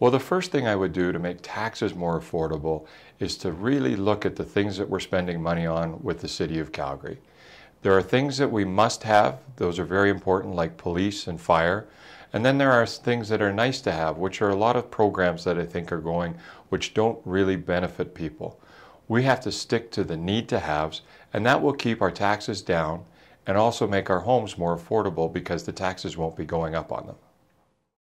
Well, the first thing I would do to make taxes more affordable is to really look at the things that we're spending money on with the City of Calgary. There are things that we must have, those are very important, like police and fire. And then there are things that are nice to have, which are a lot of programs that I think are going, which don't really benefit people. We have to stick to the need to haves, and that will keep our taxes down and also make our homes more affordable because the taxes won't be going up on them.